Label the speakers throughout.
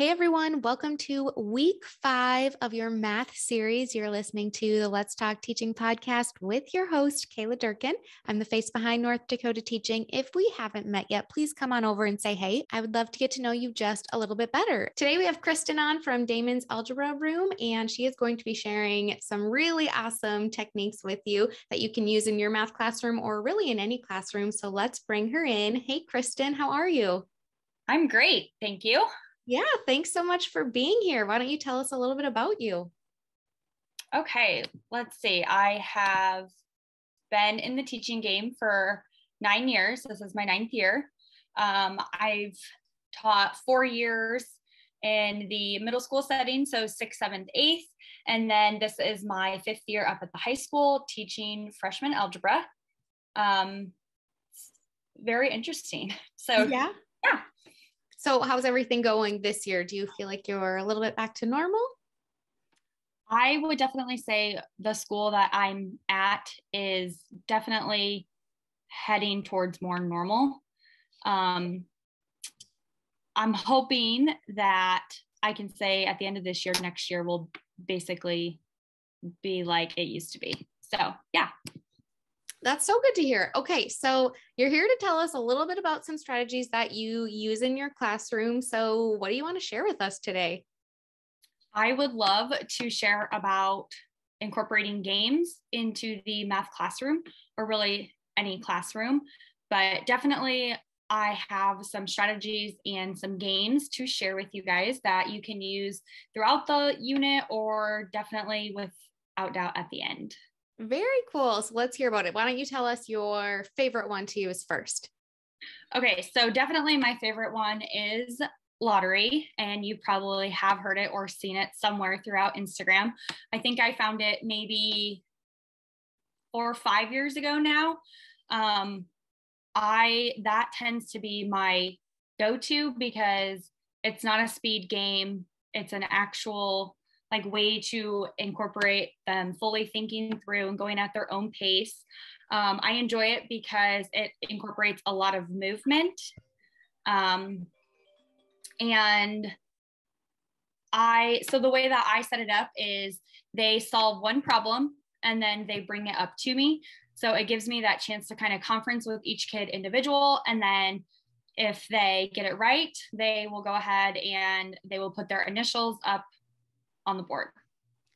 Speaker 1: Hey everyone, welcome to week five of your math series. You're listening to the Let's Talk Teaching podcast with your host, Kayla Durkin. I'm the face behind North Dakota Teaching. If we haven't met yet, please come on over and say hey. I would love to get to know you just a little bit better. Today we have Kristen on from Damman's Algebra Room, and she is going to be sharing some really awesome techniques with you that you can use in your math classroom or really in any classroom. So let's bring her in. Hey, Kristen, how are you?
Speaker 2: I'm great. Thank you.
Speaker 1: Yeah, thanks so much for being here. Why don't you tell us a little bit about you?
Speaker 2: Okay, let's see. I have been in the teaching game for nine years. This is my ninth year. Um, I've taught four years in the middle school setting, so sixth, seventh, eighth. And then this is my fifth year up at the high school teaching freshman algebra. Um, very interesting. So,
Speaker 1: yeah.
Speaker 2: Yeah.
Speaker 1: So, how's everything going this year? Do you feel like you're a little bit back to normal?
Speaker 2: I would definitely say the school that I'm at is definitely heading towards more normal. Um, I'm hoping that I can say at the end of this year, next year will basically be like it used to be. So, yeah.
Speaker 1: That's so good to hear. Okay, so you're here to tell us a little bit about some strategies that you use in your classroom. So, what do you want to share with us today?
Speaker 2: I would love to share about incorporating games into the math classroom or really any classroom, but definitely I have some strategies and some games to share with you guys that you can use throughout the unit or definitely without doubt at the end.
Speaker 1: Very cool. So let's hear about it. Why don't you tell us your favorite one to use first?
Speaker 2: Okay, so definitely my favorite one is lottery, and you probably have heard it or seen it somewhere throughout Instagram. I think I found it maybe four or five years ago now. Um, I that tends to be my go-to because it's not a speed game; it's an actual like way to incorporate them fully thinking through and going at their own pace. Um, I enjoy it because it incorporates a lot of movement. Um, and I, so the way that I set it up is they solve one problem and then they bring it up to me. So it gives me that chance to kind of conference with each kid individual. And then if they get it right, they will go ahead and they will put their initials up on the board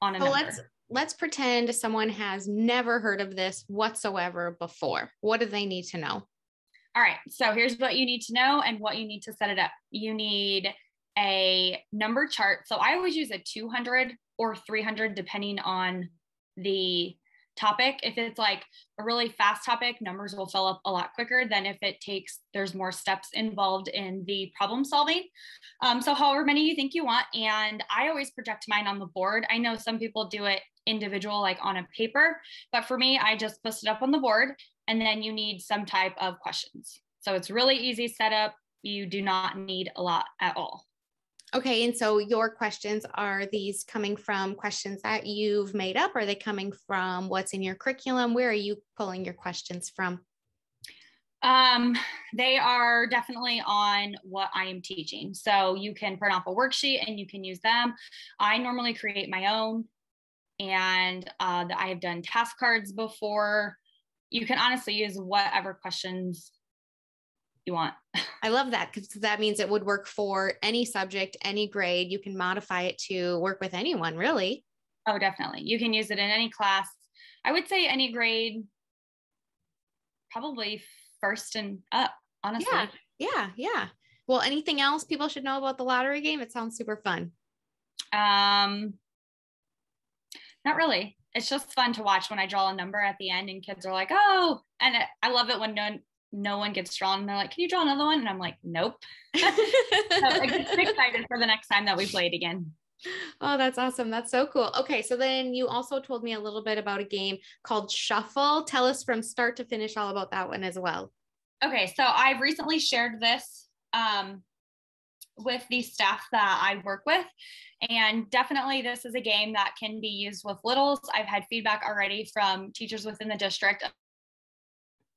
Speaker 2: on a
Speaker 1: so let's let's pretend someone has never heard of this whatsoever before. What do they need to know?
Speaker 2: All right. So here's what you need to know and what you need to set it up. You need a number chart. So I always use a 200 or 300 depending on the topic. If it's like a really fast topic, numbers will fill up a lot quicker than if it takes, there's more steps involved in the problem solving. Um, so, however many you think you want. And I always project mine on the board. I know some people do it individual, like on a paper, but for me, I just post it up on the board and then you need some type of questions. So, it's really easy setup. You do not need a lot at all.
Speaker 1: Okay, and so your questions are these coming from questions that you've made up? Are they coming from what's in your curriculum? Where are you pulling your questions from?
Speaker 2: Um, they are definitely on what I am teaching. So you can print off a worksheet and you can use them. I normally create my own, and uh, I have done task cards before. You can honestly use whatever questions you want.
Speaker 1: I love that because that means it would work for any subject, any grade. You can modify it to work with anyone, really.
Speaker 2: Oh, definitely. You can use it in any class. I would say any grade, probably first and up, honestly.
Speaker 1: Yeah. Yeah. Yeah. Well, anything else people should know about the lottery game? It sounds super fun.
Speaker 2: Um, not really. It's just fun to watch when I draw a number at the end and kids are like, oh, and I love it when no, no one gets drawn and they're like, can you draw another one? And I'm like, nope. so I get excited for the next time that we play it again.
Speaker 1: Oh, that's awesome. That's so cool. Okay. So then you also told me a little bit about a game called Shuffle. Tell us from start to finish all about that one as well.
Speaker 2: Okay. So I've recently shared this um, with the staff that I work with. And definitely, this is a game that can be used with littles. I've had feedback already from teachers within the district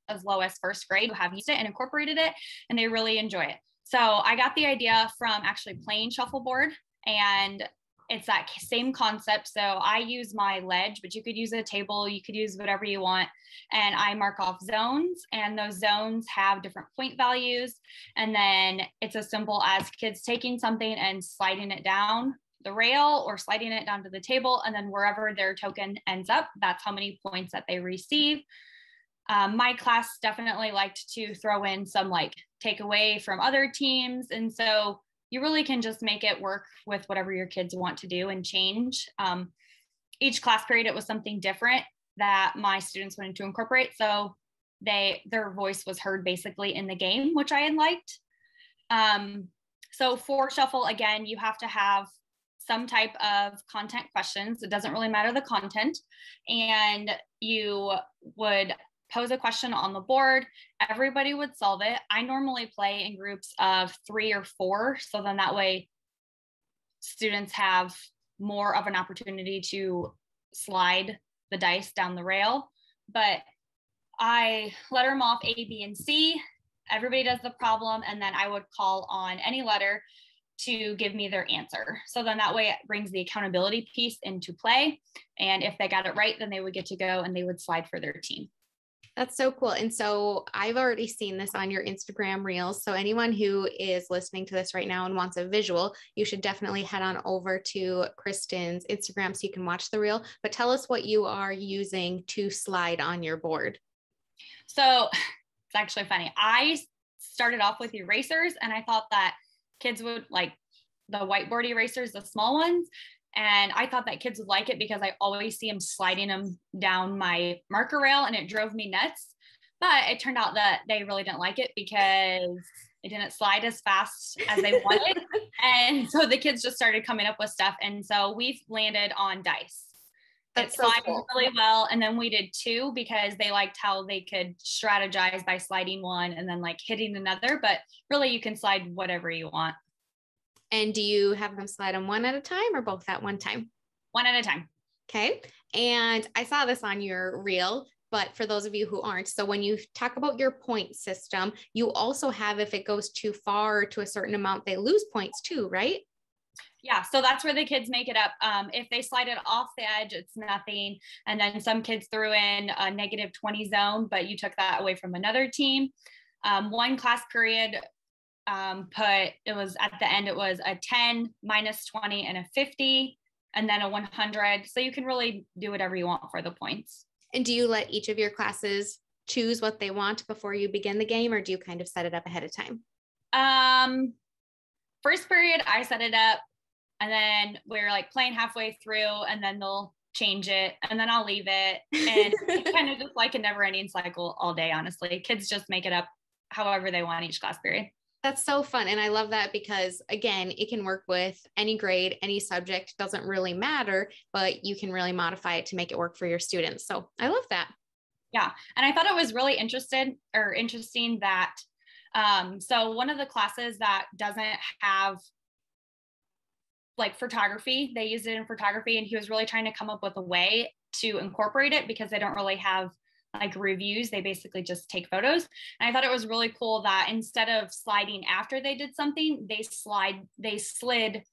Speaker 2: as low as first grade who have used it and incorporated it, and they really enjoy it. So I got the idea from actually playing shuffleboard and it's that same concept. So I use my ledge, but you could use a table, you could use whatever you want. And I mark off zones, and those zones have different point values. And then it's as simple as kids taking something and sliding it down the rail or sliding it down to the table. And then wherever their token ends up, that's how many points that they receive. Um, my class definitely liked to throw in some like takeaway from other teams. And so you really can just make it work with whatever your kids want to do and change. Um, each class period, it was something different that my students wanted to incorporate. So they their voice was heard basically in the game, which I had liked. Um, so for shuffle, again, you have to have some type of content questions. It doesn't really matter the content. And you would pose a question on the board. Everybody would solve it. I normally play in groups of three or four. So then that way students have more of an opportunity to slide the dice down the rail. But I letter them off A, B, and C. Everybody does the problem. And then I would call on any letter to give me their answer. So then that way it brings the accountability piece into play. And if they got it right, then they would get to go and they would slide for their team.
Speaker 1: That's so cool. And so I've already seen this on your Instagram reels. So anyone who is listening to this right now and wants a visual, you should definitely head on over to Kristen's Instagram so you can watch the reel. But tell us what you are using to slide on your board.
Speaker 2: So it's actually funny. I started off with erasers and I thought that kids would like the whiteboard erasers, the small ones. And I thought that kids would like it because I always see them sliding them down my marker rail and it drove me nuts. But it turned out that they really didn't like it because it didn't slide as fast as they wanted. and so the kids just started coming up with stuff. And so we've landed on dice. That's it so cool. really well. And then we did two because they liked how they could strategize by sliding one and then like hitting another. But really, you can slide whatever you want.
Speaker 1: And do you have them slide them one at a time or both at one time?
Speaker 2: One at a time.
Speaker 1: Okay. And I saw this on your reel, but for those of you who aren't, so when you talk about your point system, you also have if it goes too far to a certain amount, they lose points too, right?
Speaker 2: Yeah, so that's where the kids make it up. Um, if they slide it off the edge, it's nothing. And then some kids threw in a negative 20 zone, but you took that away from another team. Um, one class period, um, put it was at the end it was a 10 minus 20 and a 50 and then a 100 so you can really do whatever you want for the points.
Speaker 1: And do you let each of your classes choose what they want before you begin the game or do you kind of set it up ahead of time?
Speaker 2: Um first period i set it up and then we're like playing halfway through and then they'll change it and then i'll leave it. And it's kind of just like a never ending cycle all day honestly. Kids just make it up however they want each class period
Speaker 1: that's so fun. And I love that because, again, it can work with any grade, any subject, doesn't really matter, but you can really modify it to make it work for your students. So I love that.
Speaker 2: Yeah. And I thought it was really interested or interesting that. Um, so one of the classes that doesn't have like photography, they used it in photography, and he was really trying to come up with a way to incorporate it because they don't really have like reviews they basically just take photos. And i thought it was really cool that instead of sliding after they did something they slide they slid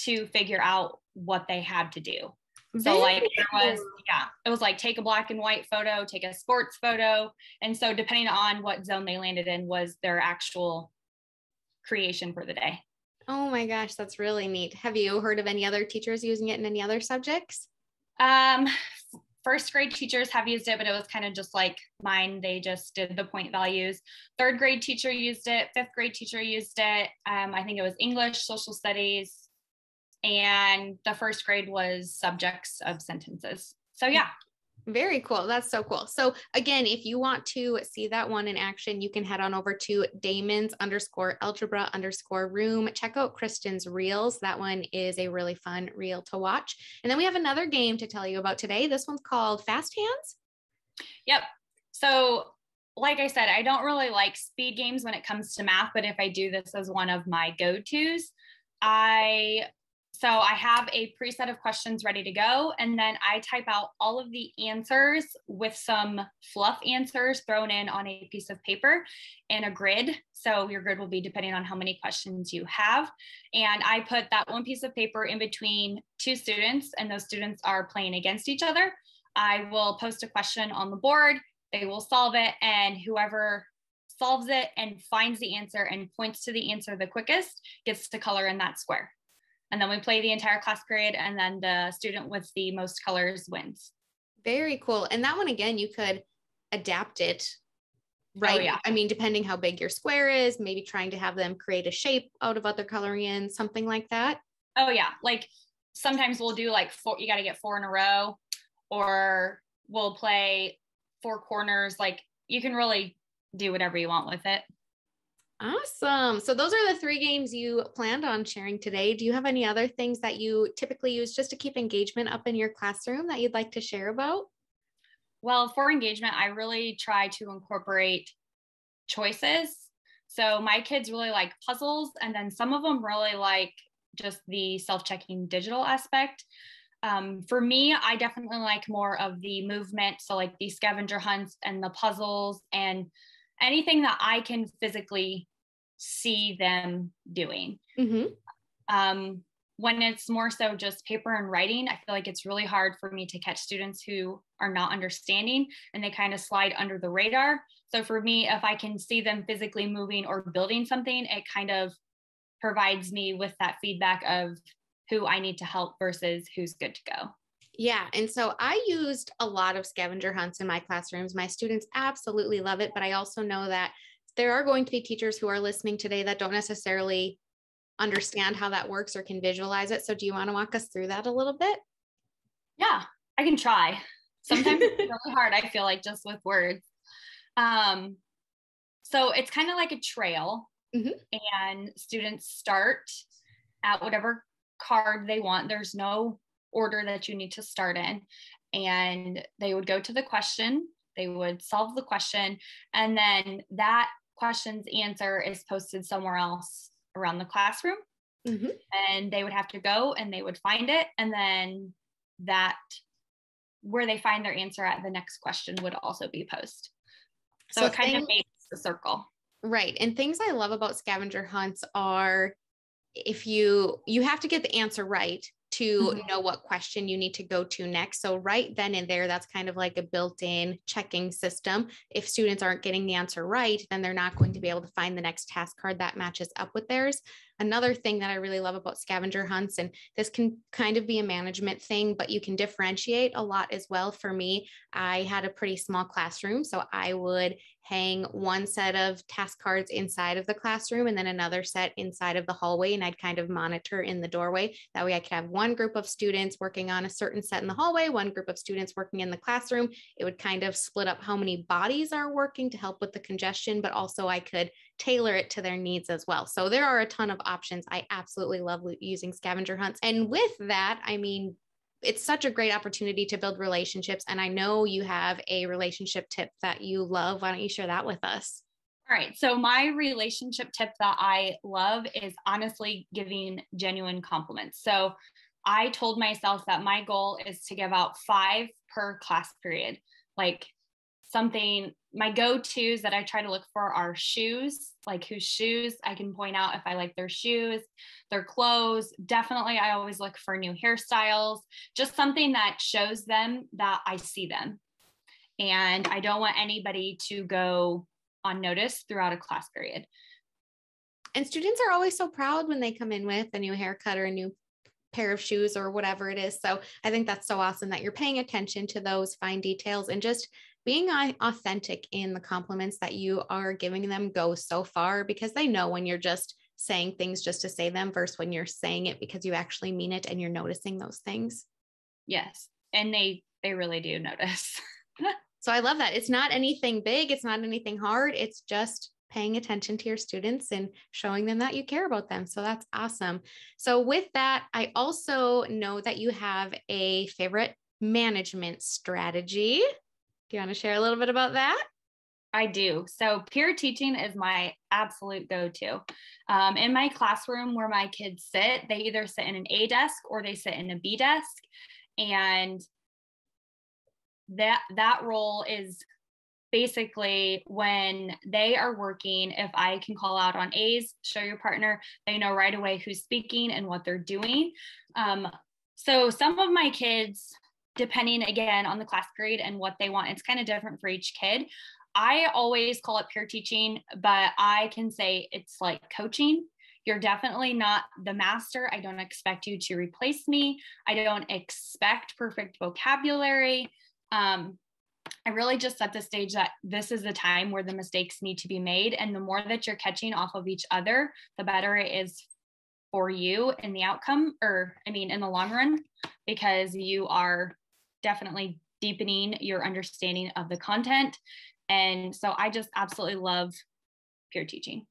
Speaker 2: to figure out what they had to do. So like there was yeah it was like take a black and white photo take a sports photo. And so depending on what zone they landed in was their actual creation for the day.
Speaker 1: Oh my gosh that's really neat. Have you heard of any other teachers using it in any other subjects?
Speaker 2: Um first grade teachers have used it, but it was kind of just like mine. They just did the point values. Third grade teacher used it. Fifth grade teacher used it. Um, I think it was English, social studies, and the first grade was subjects of sentences. So yeah,
Speaker 1: very cool. That's so cool. So again, if you want to see that one in action, you can head on over to Damman's underscore algebra underscore room. Check out Kristen's reels. That one is a really fun reel to watch. And then we have another game to tell you about today. This one's called Fast Hands.
Speaker 2: Yep. So like I said, I don't really like speed games when it comes to math, but if I do this as one of my go-tos, I so I have a preset of questions ready to go, and then I type out all of the answers with some fluff answers thrown in on a piece of paper in a grid. So your grid will be depending on how many questions you have. And I put that one piece of paper in between two students, and those students are playing against each other. I will post a question on the board, they will solve it, and whoever solves it and finds the answer and points to the answer the quickest gets to color in that square. And then we play the entire class period, and then the student with the most colors wins.
Speaker 1: Very cool. And that one, again, you could adapt it, oh, right? Oh, yeah. I mean, depending how big your square is, maybe trying to have them create a shape out of other coloring in, something like that.
Speaker 2: Oh, yeah. Like sometimes we'll do like four, you got to get four in a row, or we'll play four corners. Like you can really do whatever you want with it.
Speaker 1: Awesome. So those are the three games you planned on sharing today. Do you have any other things that you typically use just to keep engagement up in your classroom that you'd like to share about?
Speaker 2: Well, for engagement, I really try to incorporate choices. So my kids really like puzzles, and then some of them really like just the self checking digital aspect. Um, for me, I definitely like more of the movement. So, like the scavenger hunts and the puzzles and anything that I can physically see them doing. Mm-hmm. Um, when it's more so just paper and writing, I feel like it's really hard for me to catch students who are not understanding and they kind of slide under the radar. So for me, if I can see them physically moving or building something, it kind of provides me with that feedback of who I need to help versus who's good to go.
Speaker 1: Yeah. And so I used a lot of scavenger hunts in my classrooms. My students absolutely love it, but I also know that there are going to be teachers who are listening today that don't necessarily understand how that works or can visualize it. So, do you want to walk us through that a little bit?
Speaker 2: Yeah, I can try. Sometimes it's really hard, I feel like, just with words. Um, so, it's kind of like a trail, mm-hmm. and students start at whatever card they want. There's no order that you need to start in. And they would go to the question, they would solve the question, and then that question's answer is posted somewhere else around the classroom. Mm-hmm. And they would have to go and they would find it. And then that, where they find their answer at the next question would also be posted. So, so it kind things, of makes the circle.
Speaker 1: Right. And things I love about scavenger hunts are if you you have to get the answer right to mm-hmm. know what question you need to go to next. So, right then and there, that's kind of like a built in checking system. If students aren't getting the answer right, then they're not going to be able to find the next task card that matches up with theirs. Another thing that I really love about scavenger hunts, and this can kind of be a management thing, but you can differentiate a lot as well. For me, I had a pretty small classroom, so I would hang one set of task cards inside of the classroom and then another set inside of the hallway. And I'd kind of monitor in the doorway. That way I could have one group of students working on a certain set in the hallway, one group of students working in the classroom. It would kind of split up how many bodies are working to help with the congestion, but also I could tailor it to their needs as well. So there are a ton of options. I absolutely love using scavenger hunts. And with that, I mean, it's such a great opportunity to build relationships. And I know you have a relationship tip that you love. Why don't you share that with us?
Speaker 2: All right. So, my relationship tip that I love is honestly giving genuine compliments. So, I told myself that my goal is to give out five per class period. Like something my go-to's that I try to look for are shoes, like whose shoes I can point out if I like their shoes, their clothes. Definitely I always look for new hairstyles, just something that shows them that I see them. And I don't want anybody to go unnoticed throughout a class period.
Speaker 1: And students are always so proud when they come in with a new haircut or a new pair of shoes or whatever it is. So I think that's so awesome that you're paying attention to those fine details and just being authentic in the compliments that you are giving them goes so far because they know when you're just saying things just to say them versus when you're saying it because you actually mean it and you're noticing those things.
Speaker 2: Yes. And they they really do notice.
Speaker 1: so I love that. It's not anything big, it's not anything hard. It's just paying attention to your students and showing them that you care about them. So that's awesome. So with that, I also know that you have a favorite management strategy. Do you want to share a little bit about that?
Speaker 2: I do. So peer teaching is my absolute go-to. Um, in my classroom where my kids sit, they either sit in an A desk or they sit in a B desk, and that that role is basically when they are working if i can call out on a's show your partner they know right away who's speaking and what they're doing um, so some of my kids depending again on the class grade and what they want it's kind of different for each kid i always call it peer teaching but i can say it's like coaching you're definitely not the master. I don't expect you to replace me. I don't expect perfect vocabulary. Um, I really just set the stage that this is the time where the mistakes need to be made. And the more that you're catching off of each other, the better it is for you in the outcome, or I mean, in the long run, because you are definitely deepening your understanding of the content. And so I just absolutely love peer teaching.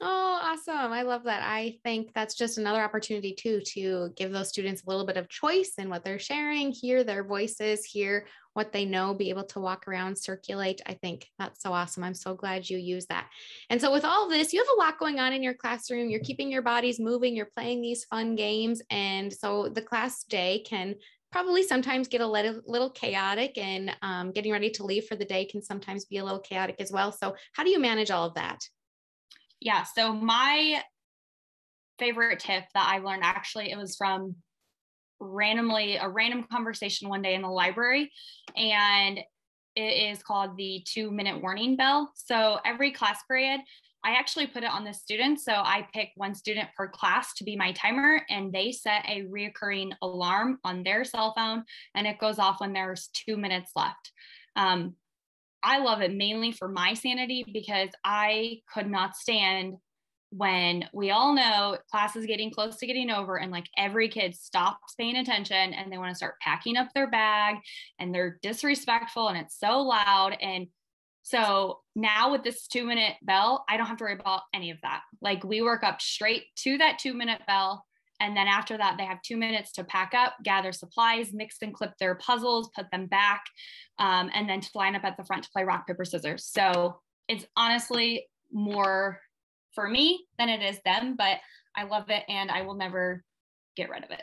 Speaker 1: Oh, awesome. I love that. I think that's just another opportunity too to give those students a little bit of choice in what they're sharing, hear their voices, hear what they know, be able to walk around, circulate. I think that's so awesome. I'm so glad you use that. And so, with all this, you have a lot going on in your classroom. You're keeping your bodies moving, you're playing these fun games. And so, the class day can probably sometimes get a little, little chaotic, and um, getting ready to leave for the day can sometimes be a little chaotic as well. So, how do you manage all of that?
Speaker 2: Yeah. So, my favorite tip that I learned actually, it was from randomly a random conversation one day in the library and it is called the two minute warning bell so every class period i actually put it on the students so i pick one student per class to be my timer and they set a reoccurring alarm on their cell phone and it goes off when there's two minutes left. Um, i love it mainly for my sanity because i could not stand when we all know class is getting close to getting over and like every kid stops paying attention and they want to start packing up their bag and they're disrespectful and it's so loud and so now with this two minute bell i don't have to worry about any of that like we work up straight to that two minute bell and then after that they have two minutes to pack up gather supplies mix and clip their puzzles put them back um, and then to line up at the front to play rock paper scissors so it's honestly more for me than it is them, but I love it and I will never get rid of it.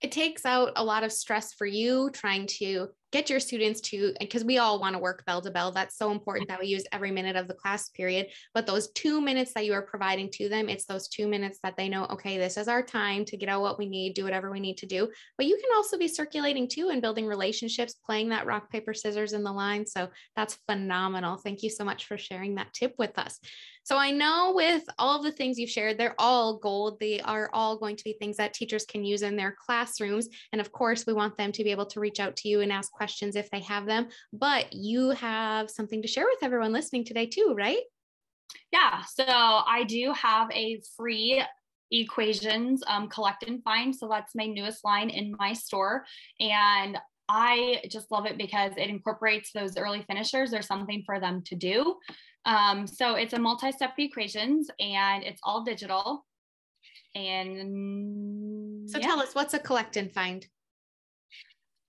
Speaker 1: It takes out a lot of stress for you trying to get your students to because we all want to work bell to bell that's so important that we use every minute of the class period. But those two minutes that you are providing to them it's those two minutes that they know okay this is our time to get out what we need do whatever we need to do. But you can also be circulating too and building relationships playing that rock paper scissors in the line. So that's phenomenal. Thank you so much for sharing that tip with us. So I know with all of the things you've shared, they're all gold. They are all going to be things that teachers can use in their classrooms. And of course, we want them to be able to reach out to you and ask questions if they have them. But you have something to share with everyone listening today, too, right?
Speaker 2: Yeah. So I do have a free equations um, collect and find. So that's my newest line in my store. And I just love it because it incorporates those early finishers. There's something for them to do. Um, so it's a multi-step equations and it's all digital. And
Speaker 1: so yeah. tell us what's a collect and find?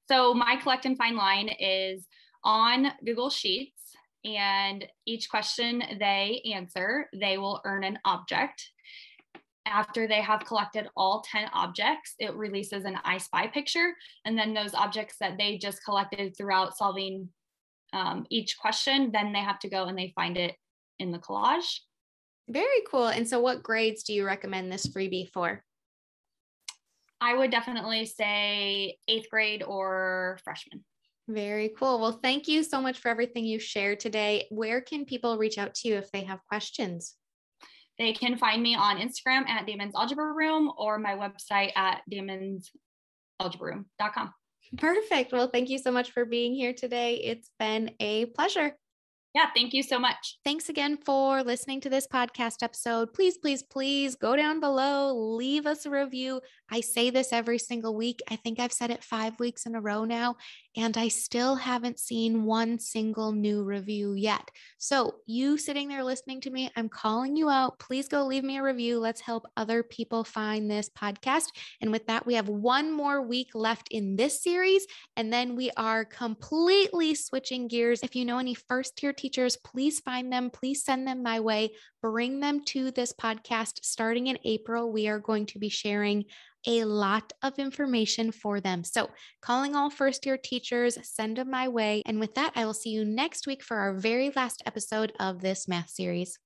Speaker 2: So my collect and find line is on Google Sheets, and each question they answer, they will earn an object. After they have collected all 10 objects, it releases an I Spy picture. And then those objects that they just collected throughout solving um, each question, then they have to go and they find it in the collage.
Speaker 1: Very cool. And so, what grades do you recommend this freebie for?
Speaker 2: I would definitely say eighth grade or freshman.
Speaker 1: Very cool. Well, thank you so much for everything you shared today. Where can people reach out to you if they have questions?
Speaker 2: They can find me on Instagram at Damman's Algebra Room or my website at dammansalgebraroom.com.
Speaker 1: Perfect. Well, thank you so much for being here today. It's been a pleasure.
Speaker 2: Yeah, thank you so much.
Speaker 1: Thanks again for listening to this podcast episode. Please, please, please go down below, leave us a review. I say this every single week. I think I've said it five weeks in a row now, and I still haven't seen one single new review yet. So, you sitting there listening to me, I'm calling you out. Please go leave me a review. Let's help other people find this podcast. And with that, we have one more week left in this series, and then we are completely switching gears. If you know any first tier teachers, please find them. Please send them my way. Bring them to this podcast starting in April. We are going to be sharing a lot of information for them. So, calling all first year teachers, send them my way. And with that, I will see you next week for our very last episode of this math series.